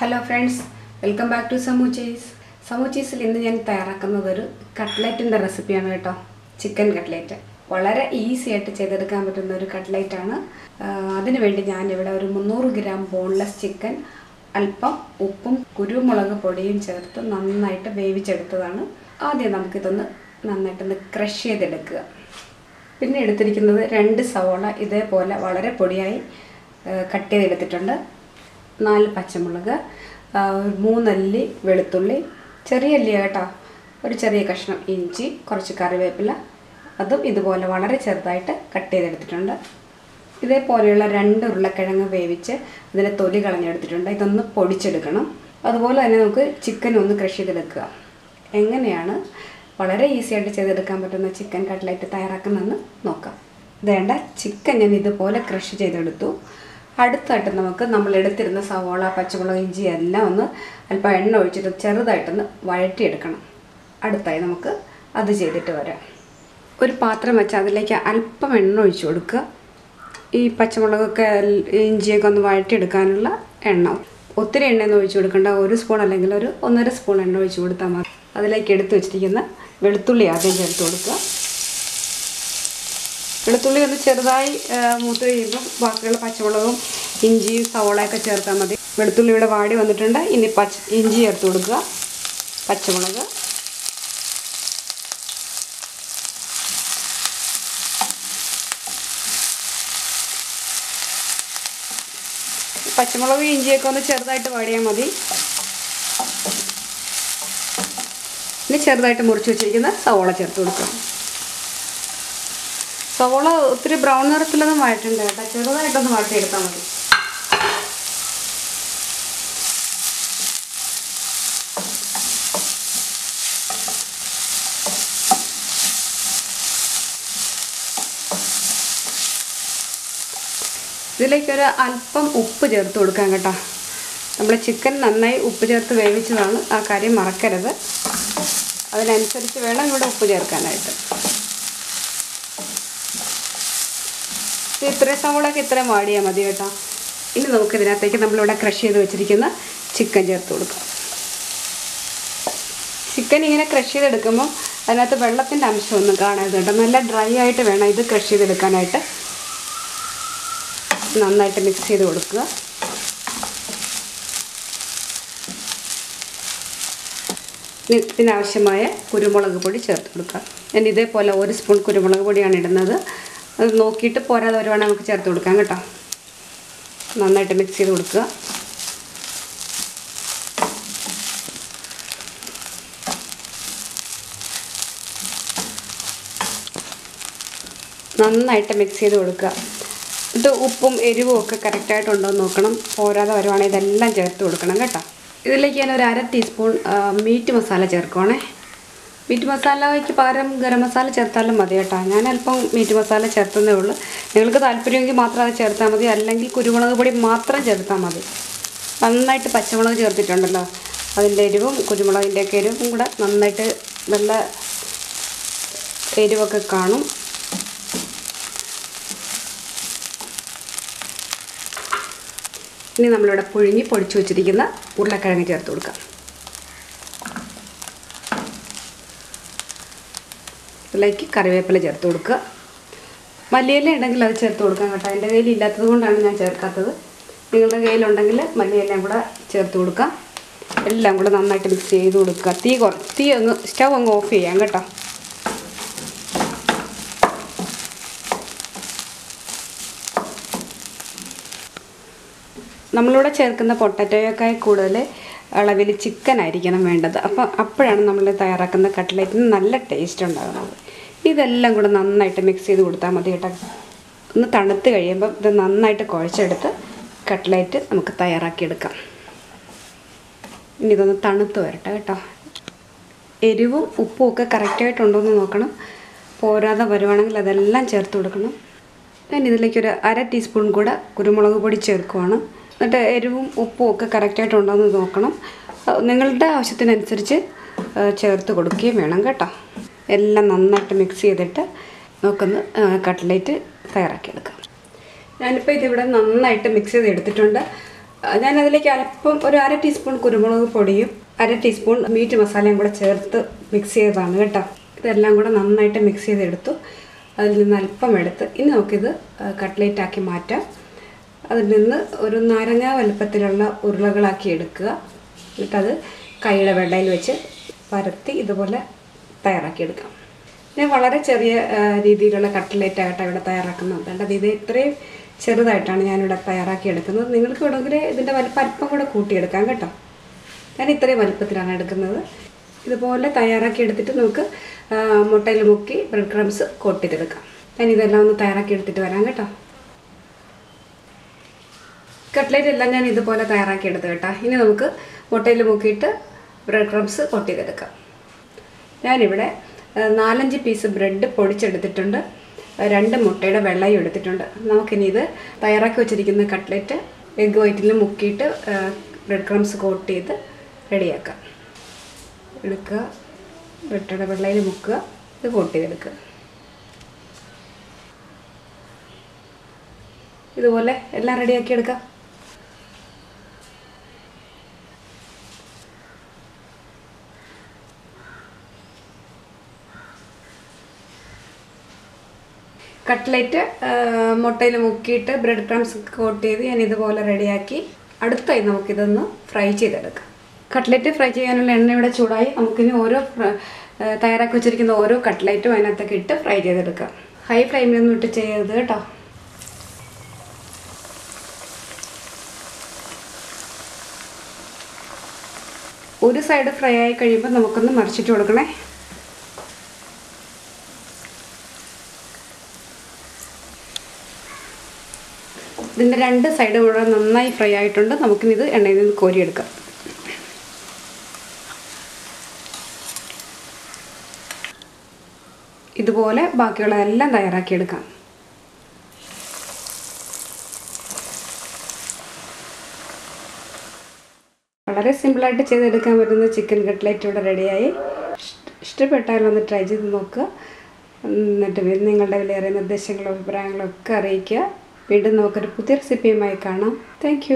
Hello friends welcome back to സമൂച്ചീസ് സമൂച്ചീസിൽ ഇന്ന് ഞാൻ തയ്യാറാക്കുന്നത് ഒരു കട്ട്ലറ്റിന്റെ റെസിപ്പിയാണ് കേട്ടോ. ചിക്കൻ കട്ട്ലേറ്റ് വളരെ ഈസി ആയിട്ട് ചെയ്തെടുക്കാൻ പറ്റുന്ന ഒരു കട്ട്ലേറ്റാണ് അതിനു വേണ്ടി ഞാനിവിടെ ഒരു മുന്നൂറ് ഗ്രാം ബോൺലെസ് ചിക്കൻ അല്പം ഉപ്പും കുരുമുളക് പൊടിയും ചേർത്ത് നന്നായിട്ട് വേവിച്ചെടുത്തതാണ്. ആദ്യം നമുക്കിതൊന്ന് നന്നായിട്ടൊന്ന് ക്രഷ് ചെയ്തെടുക്കുക. പിന്നെ എടുത്തിരിക്കുന്നത് രണ്ട് സവോള ഇതേപോലെ വളരെ പൊടിയായി കട്ട് ചെയ്തെടുത്തിട്ടുണ്ട്. നാല് പച്ചമുളക് മൂന്നല്ലി വെളുത്തുള്ളി ചെറിയ അല്ലി കേട്ടോ. ഒരു ചെറിയ കഷ്ണം ഇഞ്ചി കുറച്ച് കറിവേപ്പില. അതും ഇതുപോലെ വളരെ ചെറുതായിട്ട് കട്ട് ചെയ്തെടുത്തിട്ടുണ്ട്. ഇതേപോലെയുള്ള രണ്ട് ഉരുളക്കിഴങ്ങ് വേവിച്ച് അതിന്റെ തൊലി കളഞ്ഞെടുത്തിട്ടുണ്ട്. ഇതൊന്ന് പൊടിച്ചെടുക്കണം. അതുപോലെ തന്നെ നമുക്ക് ചിക്കൻ ഒന്ന് ക്രഷ് ചെയ്തെടുക്കുക. എങ്ങനെയാണ് വളരെ ഈസി ആയിട്ട് ചെയ്തെടുക്കാൻ പറ്റുന്ന ചിക്കൻ കട്ട്ലറ്റ് തയ്യാറാക്കുന്നതെന്ന് നോക്കാം. വേണ്ട ചിക്കൻ ഞാൻ ഇതുപോലെ ക്രഷ് ചെയ്തെടുത്തു. അടുത്തായിട്ട് നമുക്ക് നമ്മൾ എടുത്തിരുന്ന സവോള പച്ചമുളക് ഇഞ്ചി എല്ലാം ഒന്ന് അല്പം എണ്ണ ഒഴിച്ചിട്ട് ചെറുതായിട്ടൊന്ന് വഴറ്റിയെടുക്കണം. അടുത്തായി നമുക്ക് അത് ചെയ്തിട്ട് വരാം. ഒരു പാത്രം വെച്ച് അതിലേക്ക് അല്പം എണ്ണ ഒഴിച്ചു കൊടുക്കുക. ഈ പച്ചമുളകൊക്കെ ഇഞ്ചിയൊക്കെ ഒന്ന് വഴറ്റിയെടുക്കാനുള്ള എണ്ണ. ഒത്തിരി എണ്ണയൊന്നും ഒഴിച്ചു കൊടുക്കേണ്ട. ഒരു സ്പൂൺ അല്ലെങ്കിൽ ഒരു ഒന്നര സ്പൂൺ എണ്ണ ഒഴിച്ചു കൊടുത്താൽ മതി. അതിലേക്ക് എടുത്തു വെച്ചിരിക്കുന്ന വെളുത്തുള്ളി ആദ്യം ചേർത്ത് കൊടുക്കുക. വെളുത്തുള്ളി ഒന്ന് ചെറുതായി മൂത്ത് കഴിയുമ്പം ബാക്കിയുള്ള പച്ചമുളകും ഇഞ്ചിയും സവോളയൊക്കെ ചേർത്താൽ മതി. വെളുത്തുള്ളി ഇവിടെ വാടി വന്നിട്ടുണ്ട്. ഇനി പച്ച ഇഞ്ചി ചേർത്ത് കൊടുക്കുക. പച്ചമുളക്. പച്ചമുളക് ഇഞ്ചിയൊക്കെ ഒന്ന് ചെറുതായിട്ട് വാടിയാൽ മതി. ഇനി ചെറുതായിട്ട് മുറിച്ച് വെച്ചിരിക്കുന്ന സവോള ചേർത്ത് കൊടുക്കുക. സവോള ഒത്തിരി ബ്രൗൺ നിറത്തിലൊന്നും വഴറ്റണ്ട കേട്ടോ. ചെറുതായിട്ടൊന്ന് വഴറ്റിയെടുത്താൽ മതി. ഇതിലേക്കൊരു അല്പം ഉപ്പ് ചേർത്ത് കൊടുക്കാം കേട്ടോ. നമ്മൾ ചിക്കൻ നന്നായി ഉപ്പ് ചേർത്ത് വേവിച്ചതാണ് ആ കാര്യം മറക്കരുത്. അതിനനുസരിച്ച് വേണം ഇവിടെ ഉപ്പ് ചേർക്കാനായിട്ട്. ഇത്രയും സവോളൊക്കെ ഇത്രയും വാടിയാൽ മതി കേട്ടോ. ഇനി നമുക്ക് ഇതിനകത്തേക്ക് നമ്മളിവിടെ ക്രഷ് ചെയ്ത് വെച്ചിരിക്കുന്ന ചിക്കൻ ചേർത്ത് കൊടുക്കാം. ചിക്കൻ ഇങ്ങനെ ക്രഷ് ചെയ്തെടുക്കുമ്പോൾ അതിനകത്ത് വെള്ളത്തിന്റെ അംശമൊന്നും കാണരുത് കേട്ടോ. നല്ല ഡ്രൈ ആയിട്ട് വേണം ഇത് ക്രഷ് ചെയ്തെടുക്കാനായിട്ട്. നന്നായിട്ട് മിക്സ് ചെയ്ത് കൊടുക്കുക. ഇതിനാവശ്യമായ കുരുമുളക് പൊടി ചേർത്ത് കൊടുക്കുക. ഞാൻ ഇതേപോലെ ഒരു സ്പൂൺ കുരുമുളക് പൊടിയാണ് ഇടുന്നത്. അത് നോക്കിയിട്ട് പോരാതെ വരുവാണെങ്കിൽ നമുക്ക് ചേർത്ത് കൊടുക്കാം കേട്ടോ. നന്നായിട്ട് മിക്സ് ചെയ്ത് കൊടുക്കുക. നന്നായിട്ട് മിക്സ് ചെയ്ത് കൊടുക്കുക. ഇത് ഉപ്പും എരിവും ഒക്കെ കറക്റ്റായിട്ടുണ്ടോ എന്ന് നോക്കണം. പോരാതെ വരുവാണെങ്കിൽ ഇതെല്ലാം ചേർത്ത് കൊടുക്കണം കേട്ടോ. ഇതിലേക്ക് ഞാൻ ഒരു അര ടീസ്പൂൺ മീറ്റ് മസാല ചേർക്കുവാണേ. മീറ്റ് മസാലയ്ക്ക് പകരം ഗരം മസാല ചേർത്താലും മതി കേട്ടോ. ഞാൻ അല്പം മീറ്റ് മസാല ചേർത്തതേ ഉള്ളൂ. നിങ്ങൾക്ക് താല്പര്യമെങ്കിൽ മാത്രം അത് ചേർത്താൽ മതി. അല്ലെങ്കിൽ കുരുമുളക് പൊടി മാത്രം ചേർത്താൽ മതി. നന്നായിട്ട് പച്ചമുളക് ചേർത്തിട്ടുണ്ടല്ലോ. അതിന്റെ എരിവും കുരുമുളകിന്റെ ഒക്കെ എരിവും കൂടെ നന്നായിട്ട് നല്ല എരിവൊക്കെ കാണും. ഇനി നമ്മളിവിടെ പുഴുങ്ങി പൊടിച്ചു വെച്ചിരിക്കുന്ന ഉരുളക്കിഴങ്ങ് ചേർത്ത് കൊടുക്കാം. ഇതിലേക്ക് കറിവേപ്പില ചേർത്ത് കൊടുക്കുക. മല്ലിയില ഉണ്ടെങ്കിൽ അത് ചേർത്ത് കൊടുക്കാം കേട്ടോ. എന്റെ കയ്യിൽ ഇല്ലാത്തത് കൊണ്ടാണ് ഞാൻ ചേർക്കാത്തത്. നിങ്ങളുടെ കയ്യിലുണ്ടെങ്കിൽ മല്ലിയിലയും കൂടെ ചേർത്ത് കൊടുക്കാം. എല്ലാം കൂടെ നന്നായിട്ട് മിക്സ് ചെയ്ത് കൊടുക്കുക. തീ കുറ തീ അങ്ങ് സ്റ്റവ് അങ്ങ് ഓഫ് ചെയ്യാം കേട്ടോ. നമ്മളിവിടെ ചേർക്കുന്ന പൊട്ടറ്റോയൊക്കെ കൂടുതൽ അളവിൽ ചിക്കൻ ആയിരിക്കണം വേണ്ടത്. അപ്പോൾ അപ്പോഴാണ് നമ്മൾ തയ്യാറാക്കുന്ന കട്ട്ലറ്റിന് നല്ല ടേസ്റ്റ് ഉണ്ടാകുന്നത്. ഇതെല്ലാം കൂടെ നന്നായിട്ട് മിക്സ് ചെയ്ത് കൊടുത്താൽ മതി കേട്ടോ. ഒന്ന് തണുത്ത് കഴിയുമ്പം ഇത് നന്നായിട്ട് കുഴച്ചെടുത്ത് കട്ട്ലേറ്റ് നമുക്ക് തയ്യാറാക്കിയെടുക്കാം. ഇനി ഇതൊന്ന് തണുത്ത് വരട്ടെ കേട്ടോ. എരിവും ഉപ്പും ഒക്കെ കറക്റ്റായിട്ടുണ്ടോയെന്ന് നോക്കണം. പോരാതെ വരുവാണെങ്കിൽ അതെല്ലാം ചേർത്ത് കൊടുക്കണം. ഞാൻ ഇതിലേക്കൊരു അര ടീസ്പൂൺ കൂടെ കുരുമുളക് പൊടി ചേർക്കുവാണ്. എന്നിട്ട് എരിവും ഉപ്പും ഒക്കെ കറക്റ്റായിട്ടുണ്ടോയെന്ന് നോക്കണം. നിങ്ങളുടെ ആവശ്യത്തിനനുസരിച്ച് ചേർത്ത് കൊടുക്കുകയും വേണം കേട്ടോ. എല്ലാം നന്നായിട്ട് മിക്സ് ചെയ്തിട്ട് നമുക്കൊന്ന് കട്ട്ലേറ്റ് തയ്യാറാക്കിയെടുക്കാം. ഞാനിപ്പോൾ ഇതിവിടെ നന്നായിട്ട് മിക്സ് ചെയ്ത് എടുത്തിട്ടുണ്ട് ആ, ഞാൻ അതിലേക്ക് അല്പം ഒരു അര ടീസ്പൂൺ കുരുമുളക് പൊടിയും അര ടീസ്പൂൺ മീറ്റ് മസാലയും കൂടെ ചേർത്ത് മിക്സ് ചെയ്തതാണ് കേട്ടോ. ഇതെല്ലാം കൂടെ നന്നായിട്ട് മിക്സ് ചെയ്തെടുത്തു. അതിൽ നിന്ന് അല്പം എടുത്ത് ഇനി നമുക്കിത് കട്ട്ലേറ്റ് ആക്കി മാറ്റാം. അതിൽ നിന്ന് ഒരു നാരങ്ങ വലുപ്പത്തിലുള്ള ഉരുളകളാക്കി എടുക്കുക. എന്നിട്ടത് കൈയുടെ വെള്ളയിൽ വെച്ച് പരത്തി ഇതുപോലെ തയ്യാറാക്കിയെടുക്കാം. ഞാൻ വളരെ ചെറിയ രീതിയിലുള്ള കട്ട്ലേറ്റ് ആയിട്ട് ഇവിടെ തയ്യാറാക്കുന്നത് കണ്ടത് ഇത് ഇത്രയും ചെറുതായിട്ടാണ് ഞാനിവിടെ തയ്യാറാക്കി എടുക്കുന്നത് നിങ്ങൾക്ക് വേണമെങ്കിൽ ഇതിന്റെ വലിപ്പം അല്പം കൂടെ കൂട്ടിയെടുക്കാം കേട്ടോ. ഞാൻ ഇത്രയും വലിപ്പത്തിലാണ് എടുക്കുന്നത്. ഇതുപോലെ തയ്യാറാക്കി എടുത്തിട്ട് നമുക്ക് മുട്ടയിൽ മുക്കി ബ്രെഡ് ക്രംസ് കോട്ട് ചെയ്തെടുക്കാം ഞാൻ ഇതെല്ലാം ഒന്ന് തയ്യാറാക്കി എടുത്തിട്ട് വരാം കേട്ടോ. കട്ട്ലേറ്റ് എല്ലാം ഞാൻ ഇതുപോലെ തയ്യാറാക്കി എടുത്തു കേട്ടോ. ഇനി നമുക്ക് മുട്ടയിൽ മുക്കിയിട്ട് ബ്രെഡ് ക്രംസ് കോട്ട് ഞാനിവിടെ നാലഞ്ച് പീസ് ബ്രെഡ് പൊടിച്ചെടുത്തിട്ടുണ്ട്. രണ്ട് മുട്ടയുടെ വെള്ളയും എടുത്തിട്ടുണ്ട്. നമുക്കിനി ഇത് തയ്യാറാക്കി വെച്ചിരിക്കുന്ന കട്ട്ലറ്റ് എഗ് വൈറ്റിൽ മുക്കിയിട്ട് ബ്രെഡ് ക്രംസ് കോട്ട് ചെയ്ത് റെഡിയാക്കാം. എടുക്കുക. ബ്രെഡയുടെ വെള്ളയിൽ മുക്കുക. ഇത് കോട്ട് ചെയ്തെടുക്കുക. ഇതുപോലെ എല്ലാം റെഡിയാക്കി എടുക്കാം. കട്ട്ലറ്റ് മുട്ടയിൽ മുക്കിയിട്ട് ബ്രെഡ് ക്രംസ് കോട്ട് ചെയ്ത് ഞാൻ ഇതുപോലെ റെഡിയാക്കി. അടുത്തായി നമുക്കിതൊന്ന് ഫ്രൈ ചെയ്തെടുക്കാം. കട്ട്ലറ്റ് ഫ്രൈ ചെയ്യാനുള്ള എണ്ണ ഇവിടെ ചൂടായി. നമുക്കിനി ഓരോ തയ്യാറാക്കി വെച്ചിരിക്കുന്ന ഓരോ കട്ട്ലറ്റും അതിനകത്തൊക്കെ ഇട്ട് ഫ്രൈ ചെയ്തെടുക്കാം. ഹൈ ഫ്ലെയിമിലൊന്നും ഇട്ട് ചെയ്യരുത് കേട്ടോ. ഒരു സൈഡ് ഫ്രൈ ആയി കഴിയുമ്പോൾ നമുക്കൊന്ന് മറിച്ചിട്ട് കൊടുക്കണേ. ഇതിന്റെ രണ്ട് സൈഡ് കൂടെ നന്നായി ഫ്രൈ ആയിട്ടുണ്ട്. നമുക്കിനി ഇത് എണ്ണയിൽ നിന്ന് കോരിയെടുക്കാം. ഇതുപോലെ ബാക്കിയുള്ളതെല്ലാം തയ്യാറാക്കിയെടുക്കാം. വളരെ സിമ്പിളായിട്ട് ചെയ്തെടുക്കാൻ പറ്റുന്ന ചിക്കൻ കട്ട്ലേറ്റ് ഇവിടെ റെഡിയായി ഇഷ്ട- ഇഷ്ടപ്പെട്ടാൽ ഒന്ന് ട്രൈ ചെയ്ത് നോക്കുക. എന്നിട്ട് നിങ്ങളുടെ വിലയേറിയ നിർദ്ദേശങ്ങളും അഭിപ്രായങ്ങളും ഒക്കെ അറിയിക്കുക. വീണ്ടും നമുക്കൊരു പുതിയ റെസിപ്പിയുമായി കാണാം. താങ്ക്